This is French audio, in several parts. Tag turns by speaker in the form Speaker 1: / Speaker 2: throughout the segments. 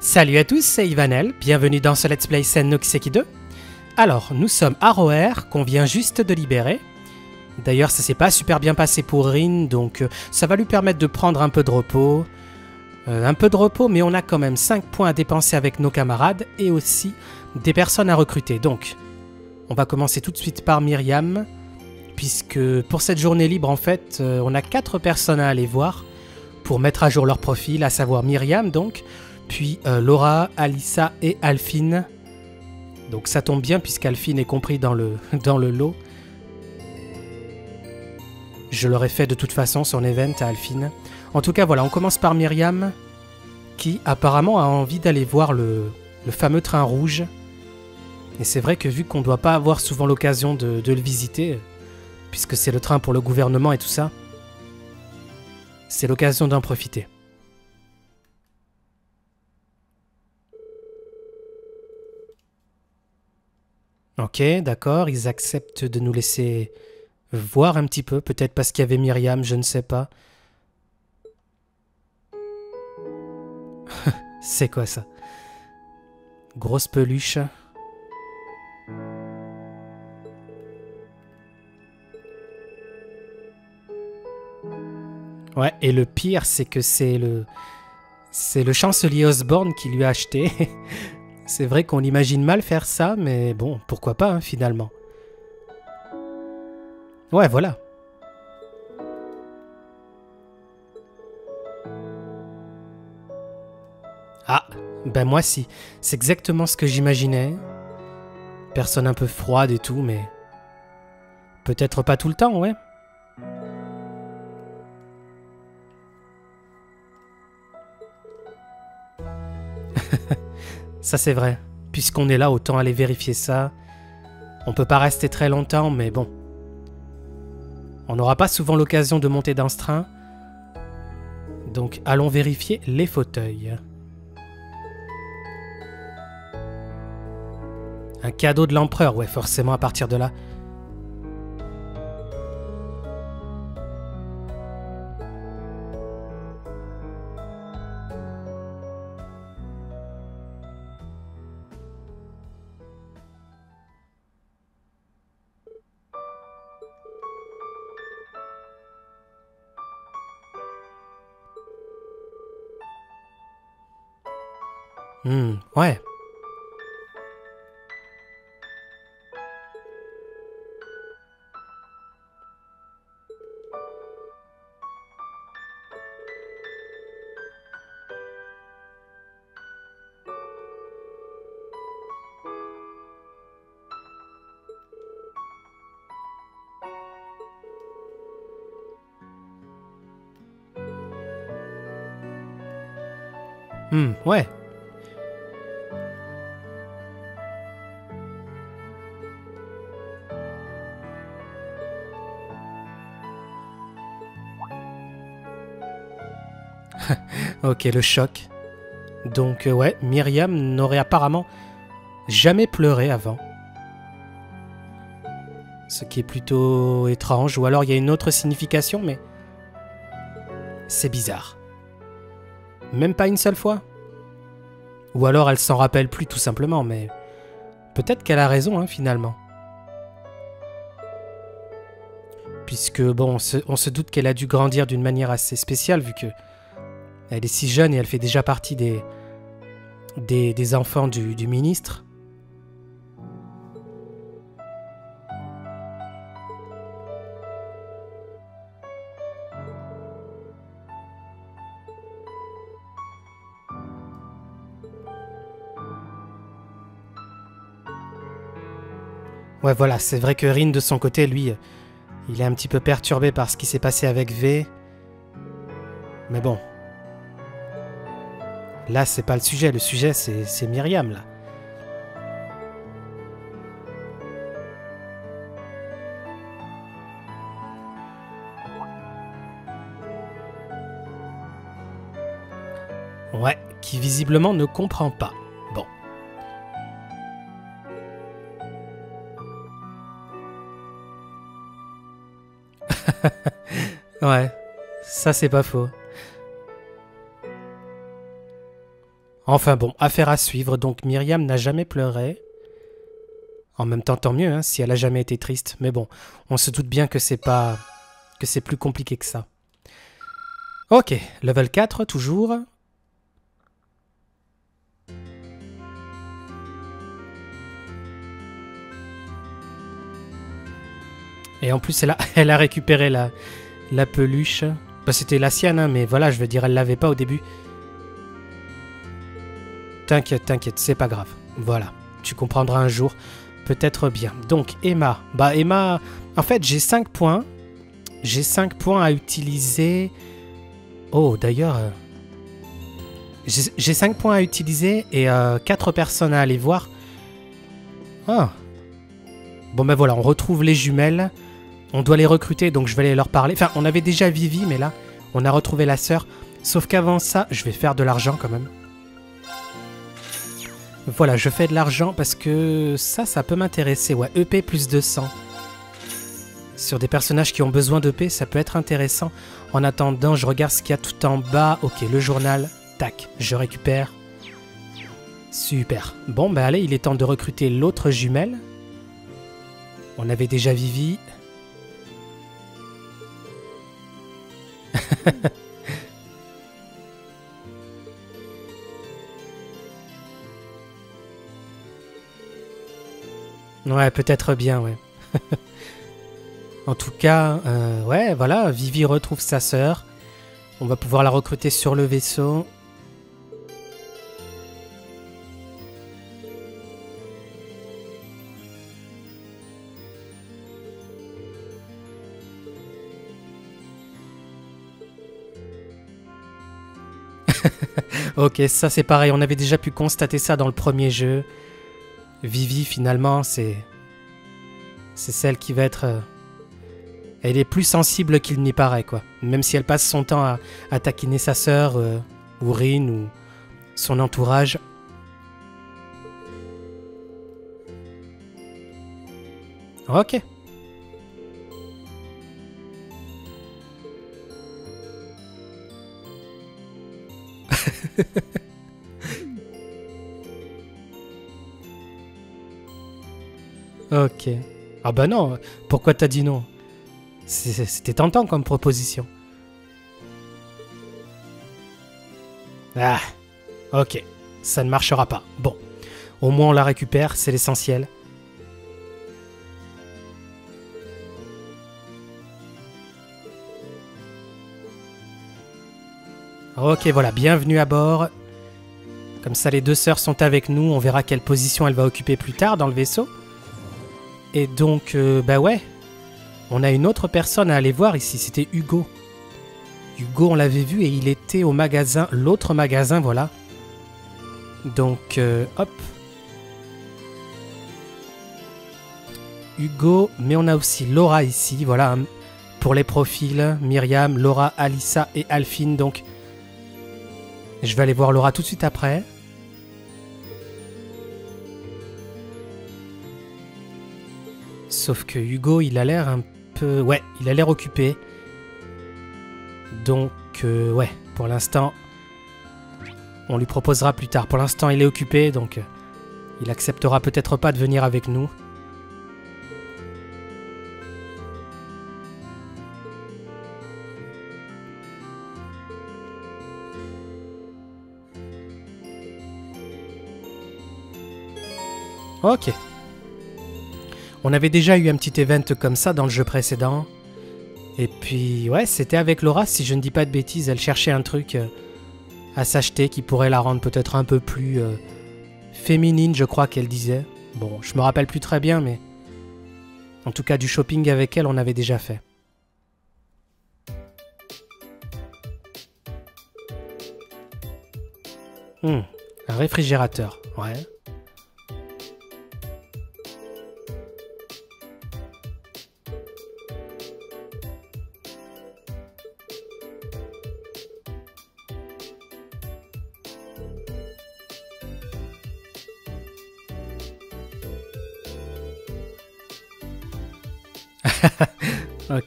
Speaker 1: Salut à tous, c'est Ivanel, bienvenue dans ce Let's Play Sen no Kiseki 2. Alors, nous sommes à Roer, qu'on vient juste de libérer. D'ailleurs, ça s'est pas super bien passé pour Rin, donc euh, ça va lui permettre de prendre un peu de repos. Euh, un peu de repos, mais on a quand même 5 points à dépenser avec nos camarades et aussi des personnes à recruter. Donc, on va commencer tout de suite par Myriam, puisque pour cette journée libre, en fait, euh, on a 4 personnes à aller voir pour mettre à jour leur profil, à savoir Myriam, donc, puis euh, Laura, Alissa et Alphine. Donc ça tombe bien puisqu'Alphine est compris dans le, dans le lot. Je l'aurais fait de toute façon son event à Alphine. En tout cas voilà, on commence par Myriam qui apparemment a envie d'aller voir le, le fameux train rouge. Et c'est vrai que vu qu'on ne doit pas avoir souvent l'occasion de, de le visiter, puisque c'est le train pour le gouvernement et tout ça, c'est l'occasion d'en profiter. Ok, d'accord, ils acceptent de nous laisser voir un petit peu, peut-être parce qu'il y avait Myriam, je ne sais pas. C'est quoi ça? Grosse peluche. Ouais, et le pire, c'est que c'est le... C'est le chancelier Osborne qui lui a acheté. C'est vrai qu'on imagine mal faire ça, mais bon, pourquoi pas, hein, finalement. Ouais, voilà. Ah, ben moi si. C'est exactement ce que j'imaginais. Personne un peu froide et tout, mais... Peut-être pas tout le temps, ouais. Ça c'est vrai. Puisqu'on est là, autant aller vérifier ça. On peut pas rester très longtemps, mais bon. On n'aura pas souvent l'occasion de monter dans ce train. Donc allons vérifier les fauteuils. Un cadeau de l'empereur, ouais, forcément à partir de là. Hmm, ouais. Hmm, ouais. Ok, le choc. Donc euh, ouais, Myriam n'aurait apparemment jamais pleuré avant. Ce qui est plutôt étrange, ou alors il y a une autre signification, mais c'est bizarre. Même pas une seule fois Ou alors elle s'en rappelle plus tout simplement, mais peut-être qu'elle a raison hein, finalement. Puisque bon, on se, on se doute qu'elle a dû grandir d'une manière assez spéciale vu que elle est si jeune et elle fait déjà partie des, des, enfants du, du ministre. Ouais, voilà, c'est vrai que Rin, de son côté, lui, il est un petit peu perturbé par ce qui s'est passé avec V. Mais bon. Là, c'est pas le sujet. Le sujet, c'est Myriam, là. Ouais, qui visiblement ne comprend pas. Bon. ouais, ça c'est pas faux. Enfin bon, affaire à suivre. Donc Myriam n'a jamais pleuré. En même temps, tant mieux, hein, si elle a jamais été triste. Mais bon, on se doute bien que c'est pas... que c'est plus compliqué que ça. Ok, level 4, toujours. Et en plus, elle a, récupéré la, la peluche. Bah, C'était la sienne, hein, mais voilà, je veux dire, elle l'avait pas au début. T'inquiète, t'inquiète, c'est pas grave. Voilà, tu comprendras un jour. Peut-être bien. Donc, Emma. Bah, Emma, en fait, j'ai 5 points. J'ai 5 points à utiliser. Oh, d'ailleurs... euh, J'ai 5 points à utiliser et euh, 4 personnes à aller voir. Ah. Bon ben voilà, on retrouve les jumelles. On doit les recruter, donc je vais aller leur parler. Enfin, on avait déjà Vivi, mais là, on a retrouvé la sœur. Sauf qu'avant ça, je vais faire de l'argent quand même. Voilà, je fais de l'argent parce que ça, ça peut m'intéresser. Ouais, EP plus 200. Sur des personnages qui ont besoin d'EP, ça peut être intéressant. En attendant, je regarde ce qu'il y a tout en bas. Ok, le journal. Tac, je récupère. Super. Bon, bah allez, il est temps de recruter l'autre jumelle. On avait déjà Vivi. ouais, peut-être bien, ouais. en tout cas, euh, ouais, voilà, Vivi retrouve sa sœur. On va pouvoir la recruter sur le vaisseau. ok, ça c'est pareil, on avait déjà pu constater ça dans le premier jeu. Vivi, finalement, c'est. C'est celle qui va être. euh, Elle est plus sensible qu'il n'y paraît, quoi. Même si elle passe son temps à, taquiner sa sœur, euh, ou Rin, ou son entourage. Ok. Ok. Ah bah non, pourquoi t'as dit non? C'était tentant comme proposition. Ah, ok. Ça ne marchera pas. Bon. Au moins on la récupère, c'est l'essentiel. Ok, voilà, bienvenue à bord. Comme ça, les deux sœurs sont avec nous. On verra quelle position elle va occuper plus tard dans le vaisseau. Et donc, euh, bah ouais, on a une autre personne à aller voir ici. C'était Hugo. Hugo, on l'avait vu et il était au magasin, l'autre magasin, voilà. Donc, euh, hop. Hugo, mais on a aussi Laura ici, voilà, hein, pour les profils. Myriam, Laura, Alissa et Alphine, donc je vais aller voir Laura tout de suite après. Sauf que Hugo, il a l'air un peu... Ouais, il a l'air occupé. Donc, euh, ouais, pour l'instant, on lui proposera plus tard. Pour l'instant, il est occupé, donc euh, il acceptera peut-être pas de venir avec nous. Ok. On avait déjà eu un petit event comme ça dans le jeu précédent. Et puis, ouais, c'était avec Laura, si je ne dis pas de bêtises. Elle cherchait un truc euh, à s'acheter qui pourrait la rendre peut-être un peu plus euh, féminine, je crois qu'elle disait. Bon, je me rappelle plus très bien, mais. En tout cas, du shopping avec elle, on avait déjà fait. Hmm, un réfrigérateur, ouais.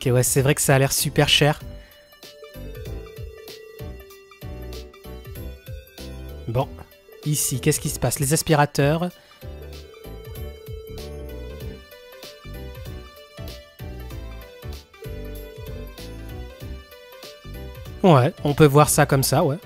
Speaker 1: Ok, ouais, c'est vrai que ça a l'air super cher. Bon, Ici, qu'est-ce qui se passe? Les aspirateurs. Ouais, on peut voir ça comme ça, ouais.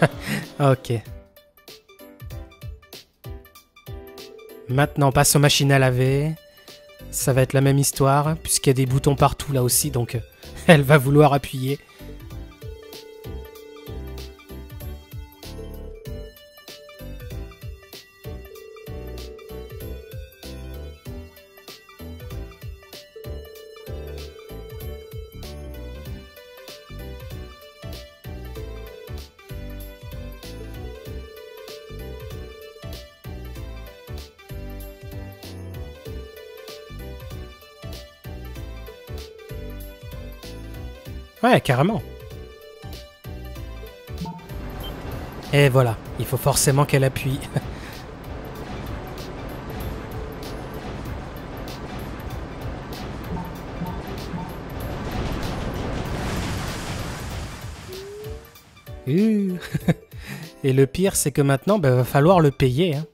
Speaker 1: ok. Maintenant, on passe aux machines à laver. Ça va être la même histoire, puisqu'il y a des boutons partout là aussi, donc euh, elle va vouloir appuyer. Carrément. Et voilà, il faut forcément qu'elle appuie. Et le pire, c'est que maintenant, il bah, va falloir le payer. Hein.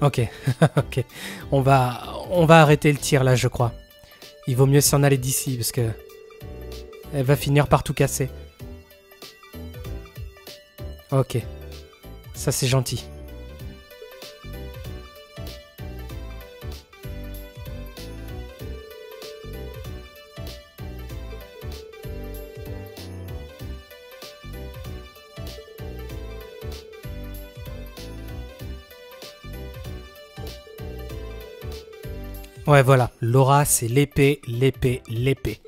Speaker 1: Ok, ok. On va, on va arrêter le tir là, je crois. Il vaut mieux s'en aller d'ici parce que elle va finir par tout casser. Ok. Ça c'est gentil. Ouais, voilà. Laura, c'est l'épée, l'épée, l'épée.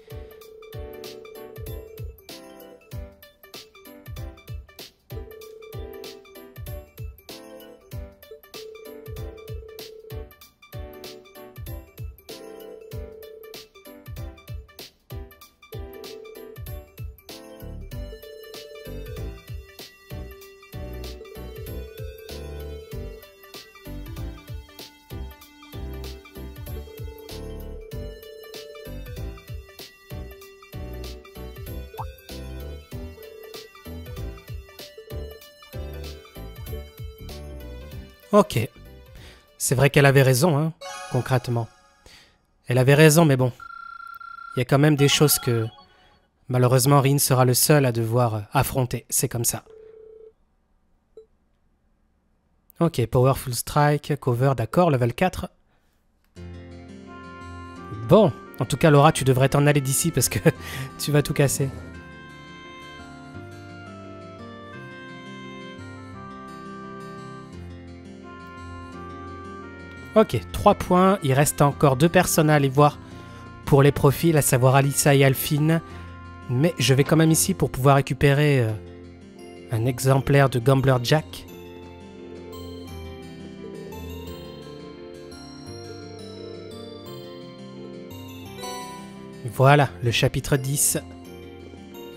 Speaker 1: Ok. C'est vrai qu'elle avait raison, hein, concrètement. Elle avait raison, mais bon. Il y a quand même des choses que... Malheureusement, Rin sera le seul à devoir affronter. C'est comme ça. Ok, Powerful Strike, Cover, d'accord, level 4. Bon, en tout cas, Laura, tu devrais t'en aller d'ici parce que tu vas tout casser. Ok, 3 points. Il reste encore deux personnes à aller voir pour les profils, à savoir Alissa et Alphine. Mais je vais quand même ici pour pouvoir récupérer euh, un exemplaire de Gambler Jack. Voilà, le chapitre 10.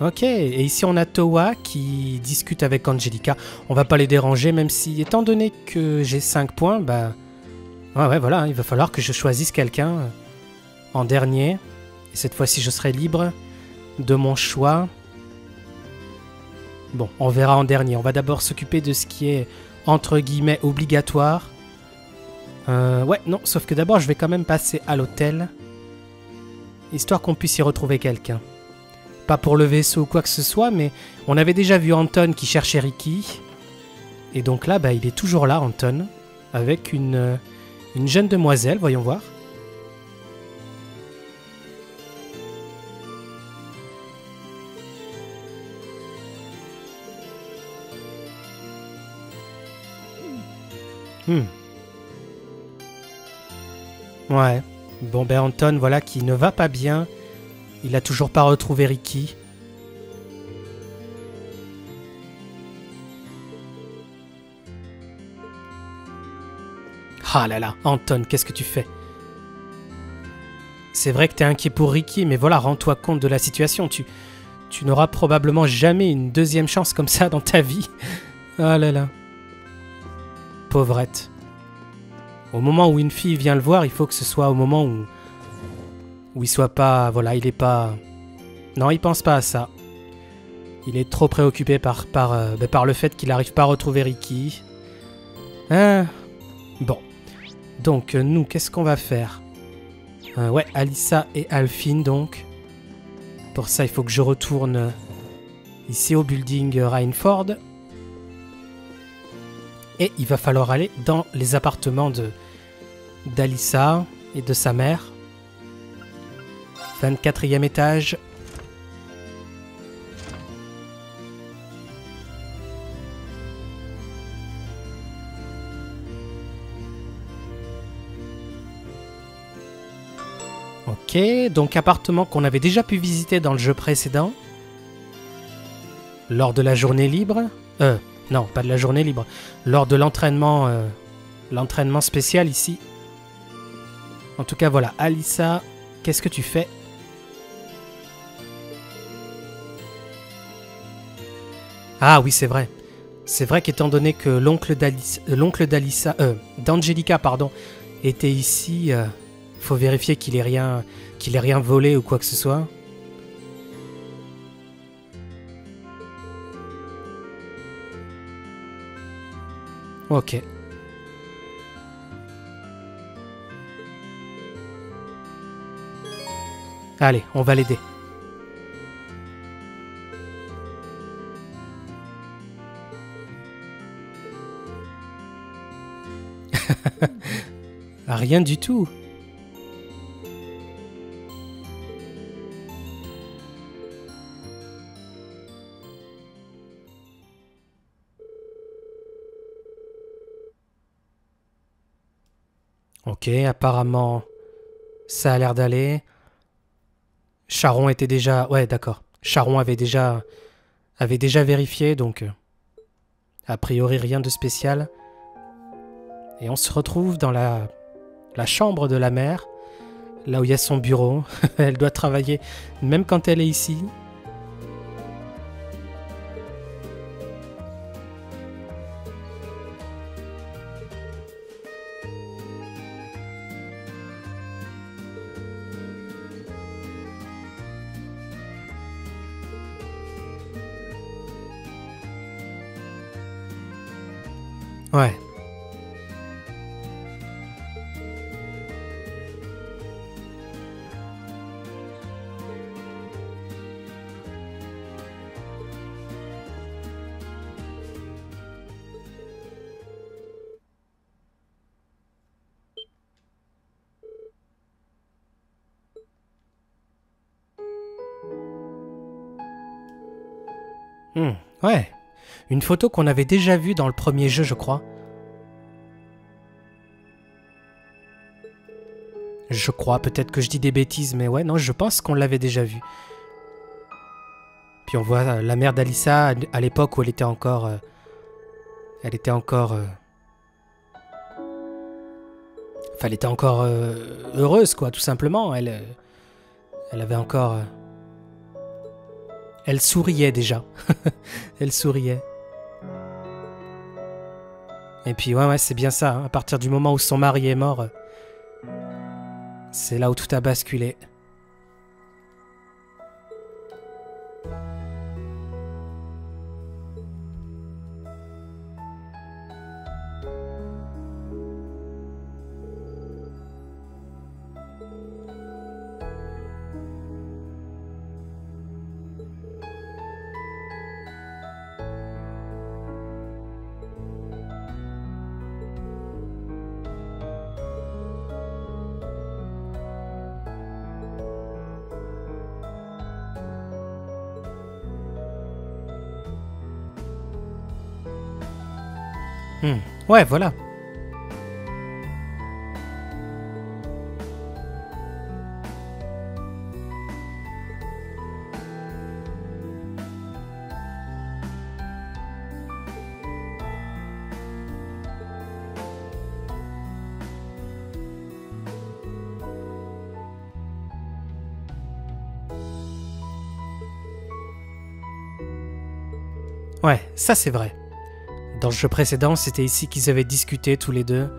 Speaker 1: Ok, et ici on a Towa qui discute avec Angelica. On va pas les déranger, même si, étant donné que j'ai 5 points, bah Ouais, ouais, voilà, il va falloir que je choisisse quelqu'un euh, en dernier. Et cette fois-ci, je serai libre de mon choix. Bon, on verra en dernier. On va d'abord s'occuper de ce qui est, entre guillemets, obligatoire. Euh, ouais, non, sauf que d'abord, je vais quand même passer à l'hôtel. Histoire qu'on puisse y retrouver quelqu'un. Pas pour le vaisseau ou quoi que ce soit, mais on avait déjà vu Anton qui cherchait Ricky. Et donc là, bah, il est toujours là, Anton, avec une euh, une jeune demoiselle, voyons voir. Hmm. Ouais. Bon ben Anton, voilà, qui ne va pas bien. Il a toujours pas retrouvé Ricky. Ah là là, Anton, qu'est-ce que tu fais? C'est vrai que t'es inquiet pour Ricky, mais voilà, rends-toi compte de la situation. Tu, tu n'auras probablement jamais une deuxième chance comme ça dans ta vie. Ah là là. Pauvrette. Au moment où une fille vient le voir, il faut que ce soit au moment où. où il soit pas. Voilà, il est pas. Non, il pense pas à ça. Il est trop préoccupé par, par, euh, ben, par le fait qu'il n'arrive pas à retrouver Ricky. Hein? Bon. Donc, euh, nous, qu'est-ce qu'on va faire Euh, Ouais, Alissa et Alphine, donc. Pour ça, il faut que je retourne ici au building Rainford. Et il va falloir aller dans les appartements de d'Alissa et de sa mère. 24e étage. Donc appartement qu'on avait déjà pu visiter dans le jeu précédent. Lors de la journée libre. Euh, non, pas de la journée libre. Lors de l'entraînement euh, l'entraînement spécial ici. En tout cas, voilà. Alissa, qu'est-ce que tu fais? Ah oui, c'est vrai. C'est vrai qu'étant donné que l'oncle euh, d'Alissa, euh, d'Angelica, pardon, était ici, euh, faut vérifier qu'il ait rien, qu'il ait rien volé ou quoi que ce soit. Ok. Allez, on va l'aider. Rien du tout. Ok, apparemment, ça a l'air d'aller. Charon était déjà... Ouais, d'accord. Charon avait déjà... avait déjà vérifié, donc... euh, a priori, rien de spécial. Et on se retrouve dans la... la chambre de la mère, là où il y a son bureau. elle doit travailler, même quand elle est ici. Photo qu'on avait déjà vue dans le premier jeu, je crois. Je crois, peut-être que je dis des bêtises, mais ouais, non, je pense qu'on l'avait déjà vu. Puis on voit euh, la mère d'Alissa à- l'époque où elle était encore... euh, elle était encore... euh, Enfin, elle était encore heureuse, quoi, tout simplement. Elle, elle avait encore... Elle souriait déjà. elle souriait. Et puis, ouais, ouais, c'est bien ça. hein. À partir du moment où son mari est mort, euh, c'est là où tout a basculé. Ouais, voilà. Ouais, ça c'est vrai. Dans le jeu précédent, c'était ici qu'ils avaient discuté tous les deux.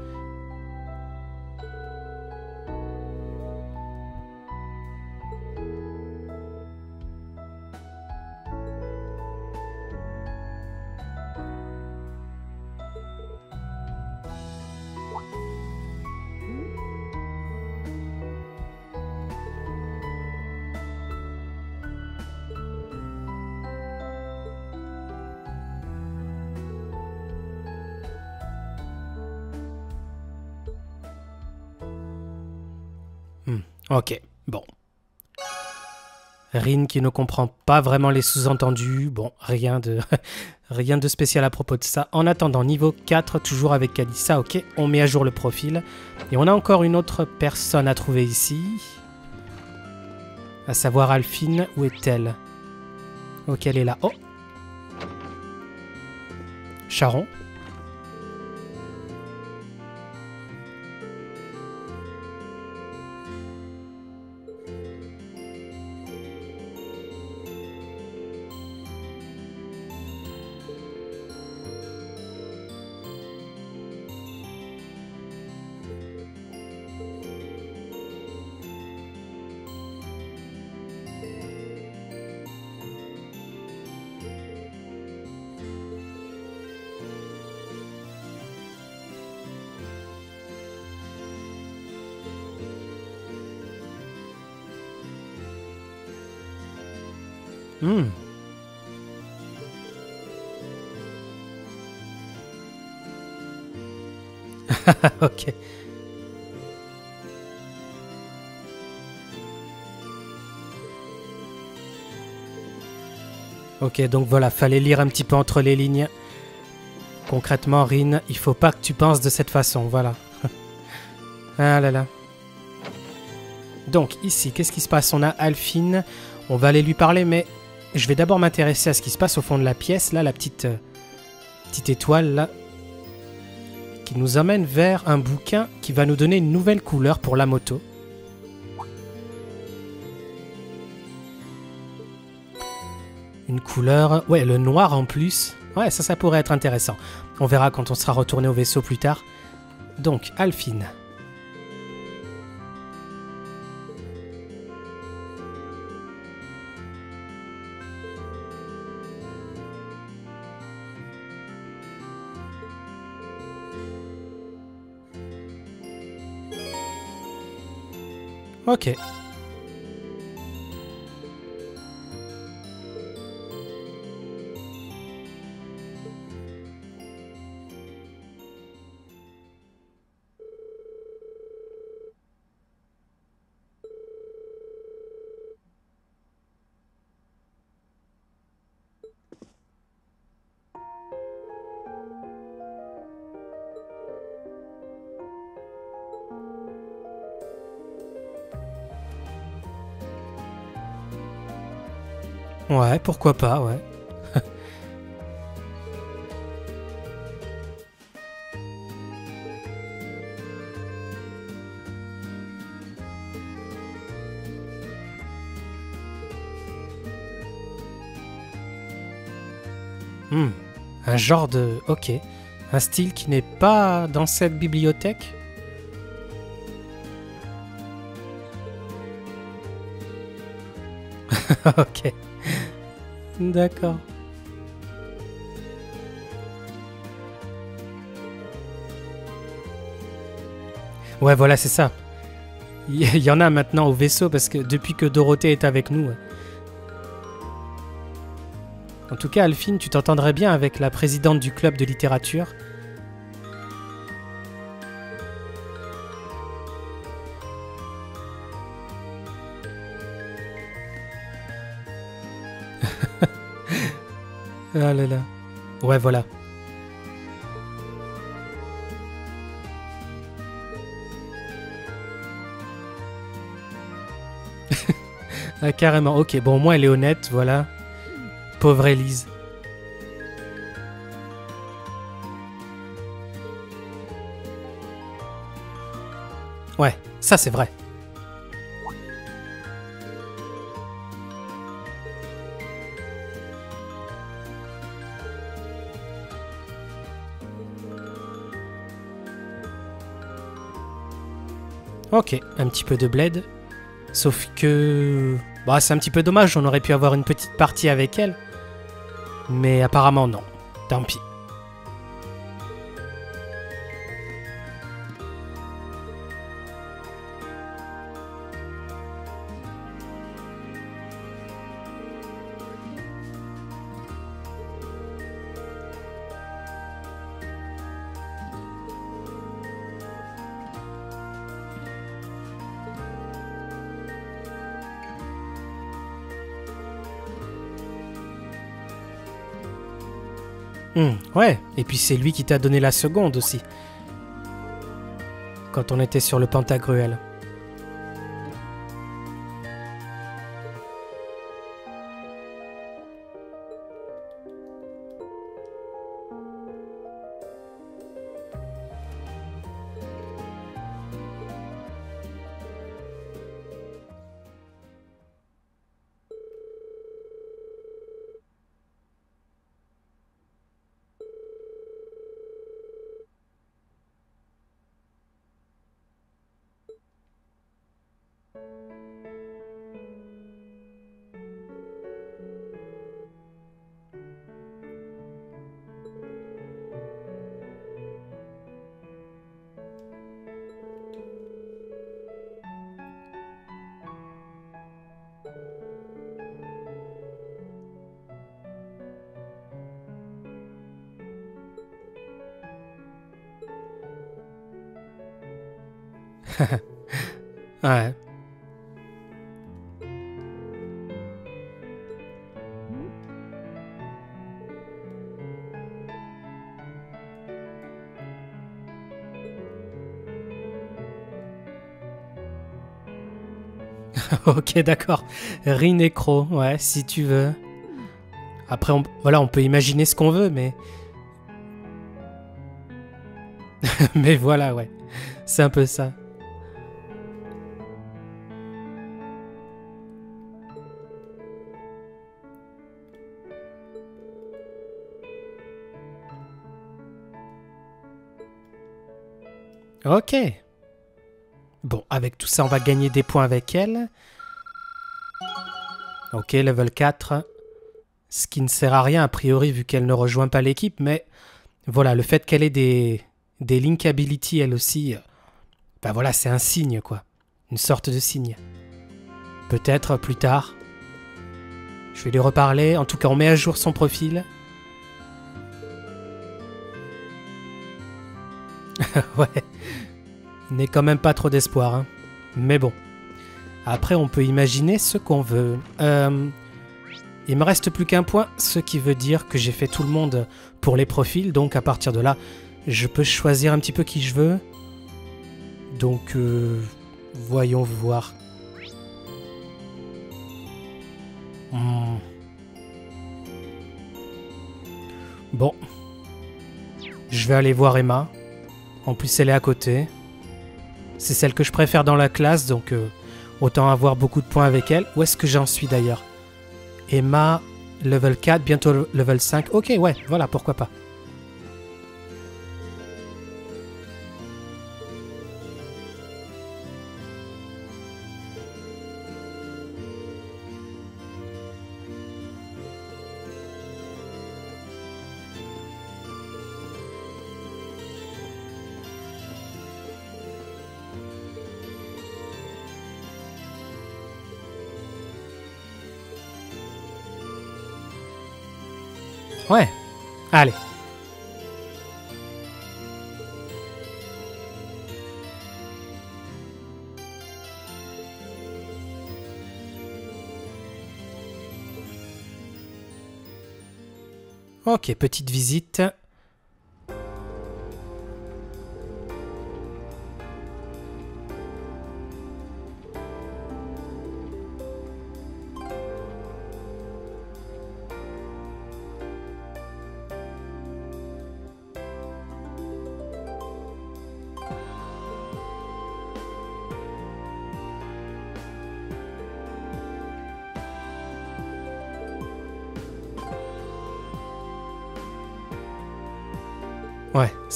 Speaker 1: Rin qui ne comprend pas vraiment les sous-entendus. Bon, rien de, rien de spécial à propos de ça. En attendant, niveau 4, toujours avec Kalissa. Ok, on met à jour le profil. Et on a encore une autre personne à trouver ici. À savoir Alphine. Où est-elle? Ok, elle est là. Oh Charon. ok. Ok, donc voilà, fallait lire un petit peu entre les lignes. Concrètement, Rin, il faut pas que tu penses de cette façon, voilà. ah là là. Donc, ici, qu'est-ce qui se passe? On a Alphine. On va aller lui parler, mais je vais d'abord m'intéresser à ce qui se passe au fond de la pièce, là, la petite, euh, petite étoile, là, qui nous amène vers un bouquin qui va nous donner une nouvelle couleur pour la moto. Une couleur... Ouais, le noir en plus. Ouais, ça, ça pourrait être intéressant. On verra quand on sera retourné au vaisseau plus tard. Donc, Alphine. Ok. Ouais, pourquoi pas, ouais. Hmm, un genre de... Ok. Un style qui n'est pas dans cette bibliothèque? Ok. D'accord. Ouais, voilà, c'est ça. Il y en a maintenant au vaisseau parce que depuis que Dorothée est avec nous. En tout cas, Alphine, tu t'entendrais bien avec la présidente du club de littérature. Ah là là. Ouais, voilà. ah, carrément. Ok, bon, moi, elle est honnête, voilà. Pauvre Elise. Ouais, ça c'est vrai. Ok, un petit peu de bled. Sauf que... Bah, c'est un petit peu dommage, on aurait pu avoir une petite partie avec elle. Mais apparemment non. Tant pis. Hmm, ouais, et puis c'est lui qui t'a donné la seconde aussi. Quand on était sur le Pantagruel. ouais. ok, d'accord. Rinecro, ouais, si tu veux. Après, on, voilà, on peut imaginer ce qu'on veut, mais... mais voilà, ouais. C'est un peu ça. Ok. Bon, avec tout ça, on va gagner des points avec elle. Ok, level 4. Ce qui ne sert à rien, a priori, vu qu'elle ne rejoint pas l'équipe, mais voilà, le fait qu'elle ait des, des link ability, elle aussi, ben voilà, c'est un signe, quoi. Une sorte de signe. Peut-être plus tard. Je vais lui reparler. En tout cas, on met à jour son profil. ouais. N'est quand même pas trop d'espoir. Hein. Mais bon. Après, on peut imaginer ce qu'on veut. Euh, il me reste plus qu'un point, ce qui veut dire que j'ai fait tout le monde pour les profils. Donc à partir de là, je peux choisir un petit peu qui je veux. Donc, euh, voyons voir. Hmm. Bon. Je vais aller voir Emma. En plus, elle est à côté. C'est celle que je préfère dans la classe, donc euh, autant avoir beaucoup de points avec elle. Où est-ce que j'en suis d'ailleurs? Emma, level 4, bientôt level 5. Ok, ouais, voilà, pourquoi pas. Ouais. Allez. Ok, petite visite.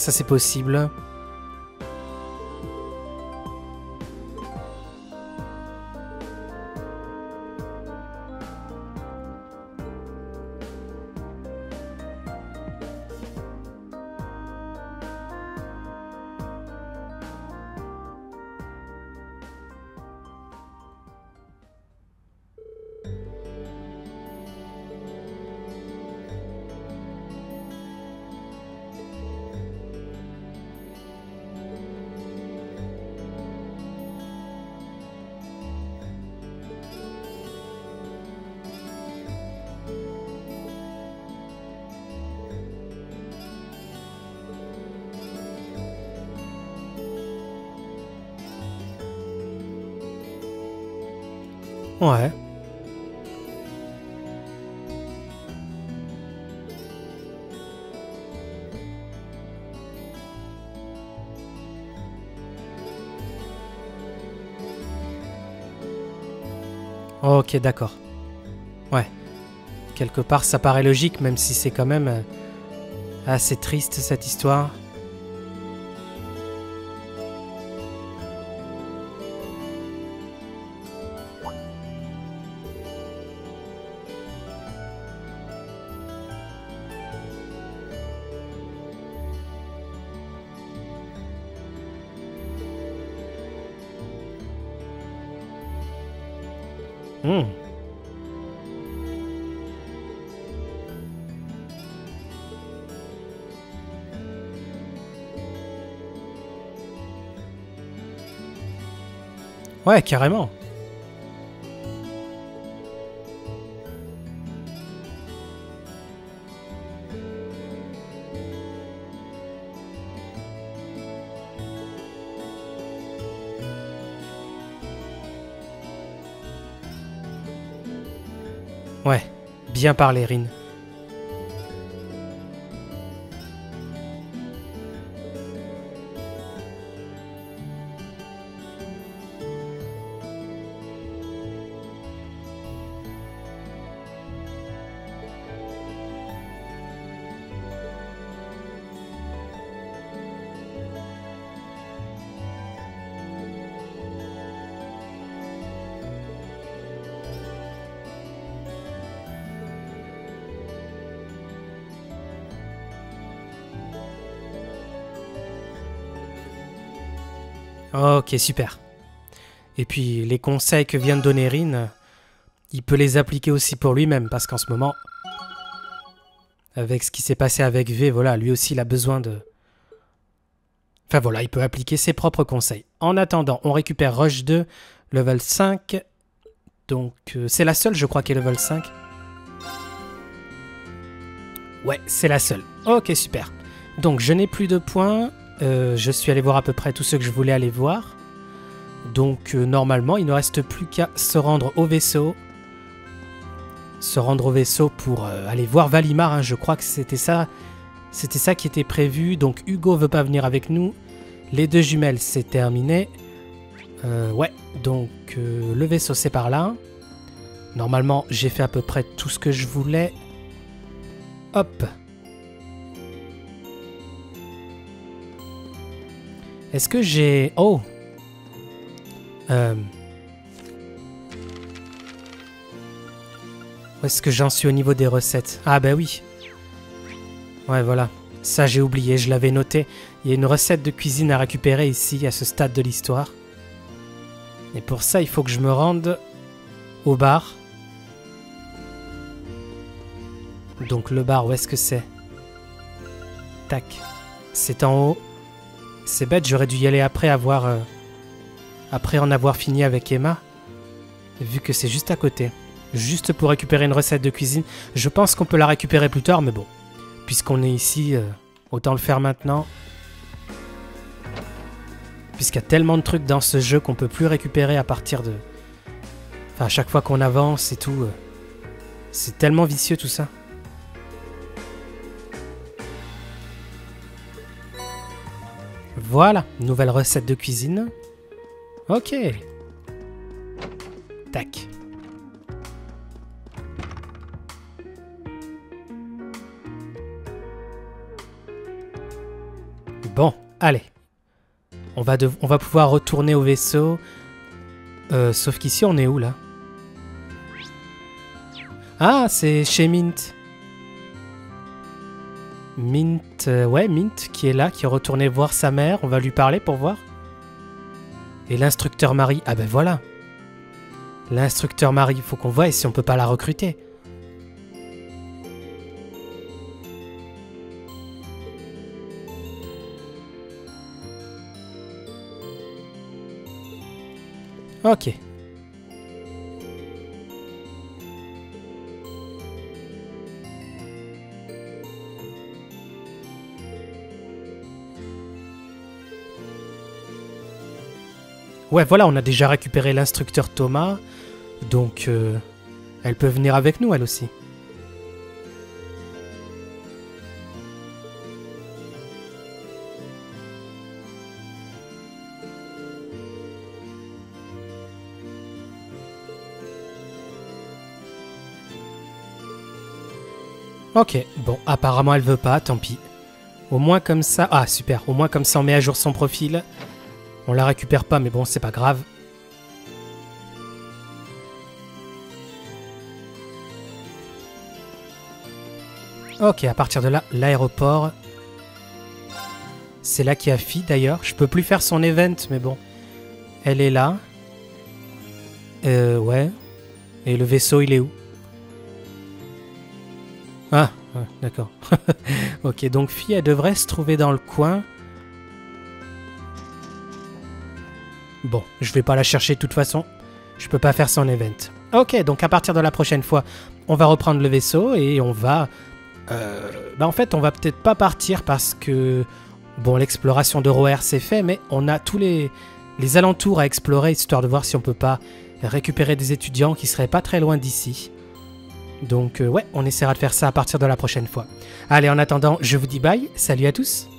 Speaker 1: Ça c'est possible. Ouais. Ok, d'accord. Ouais. Quelque part, ça paraît logique, même si c'est quand même euh, assez triste cette histoire. Hmm. Ouais, carrément. Bien parlé, Rin. Ok, super. Et puis les conseils que vient de donner Rin, il peut les appliquer aussi pour lui-même, parce qu'en ce moment, avec ce qui s'est passé avec V, voilà, lui aussi il a besoin de... Enfin voilà, il peut appliquer ses propres conseils. En attendant, on récupère Rush 2, level 5. Donc euh, c'est la seule, je crois, qui est level 5. Ouais, c'est la seule. Ok, super. Donc je n'ai plus de points. Euh, je suis allé voir à peu près tout ce que je voulais aller voir. Donc euh, normalement, il ne reste plus qu'à se rendre au vaisseau. Se rendre au vaisseau pour euh, aller voir Valimar. hein. Je crois que c'était ça. C'était ça qui était prévu. Donc Hugo veut pas venir avec nous. Les deux jumelles, c'est terminé. Ouais, donc le vaisseau, c'est par là. Normalement, j'ai fait à peu près tout ce que je voulais. Hop. Est-ce que j'ai... Oh Euh, Où est-ce que j'en suis au niveau des recettes? Ah bah oui. Ouais, voilà. Ça, j'ai oublié, je l'avais noté. Il y a une recette de cuisine à récupérer ici, à ce stade de l'histoire. Et pour ça, il faut que je me rende au bar. Donc le bar, où est-ce que c'est? Tac. C'est en haut. C'est bête, j'aurais dû y aller après avoir... euh, après en avoir fini avec Emma. Vu que c'est juste à côté. Juste pour récupérer une recette de cuisine. Je pense qu'on peut la récupérer plus tard, mais bon. Puisqu'on est ici, euh, autant le faire maintenant. Puisqu'il y a tellement de trucs dans ce jeu qu'on peut plus récupérer à partir de... Enfin, à chaque fois qu'on avance et tout. euh, C'est tellement vicieux tout ça. Voilà, nouvelle recette de cuisine. Ok. Tac. Bon, allez. On va, pouvoir retourner au vaisseau. Euh, sauf qu'ici, on est où, là? Ah, c'est chez Mint. Mint, euh, ouais, Mint qui est là, qui est retourné voir sa mère. On va lui parler pour voir. Et l'instructeur Marie, ah ben voilà. L'instructeur Marie, il faut qu'on voie si on peut pas la recruter. Ok. Ouais, voilà, on a déjà récupéré l'instructeur Thomas. Donc, euh, elle peut venir avec nous, elle aussi. Ok, bon, apparemment elle veut pas, tant pis. Au moins comme ça... Ah, super, au moins comme ça on met à jour son profil. On la récupère pas, mais bon, c'est pas grave. Ok, à partir de là, l'aéroport. C'est là qu'il y a Phi d'ailleurs. Je peux plus faire son event, mais bon. Elle est là. Euh, ouais. Et le vaisseau, il est où? Ah, d'accord. ok, donc Phi, elle devrait se trouver dans le coin. Bon, je vais pas la chercher de toute façon. Je peux pas faire son event. Ok, donc à partir de la prochaine fois, on va reprendre le vaisseau et on va... Euh, bah en fait, on va peut-être pas partir parce que... Bon, l'exploration de Roer c'est fait, mais on a tous les, les alentours à explorer, histoire de voir si on peut pas récupérer des étudiants qui seraient pas très loin d'ici. Donc euh, ouais, on essaiera de faire ça à partir de la prochaine fois. Allez, en attendant, je vous dis bye, salut à tous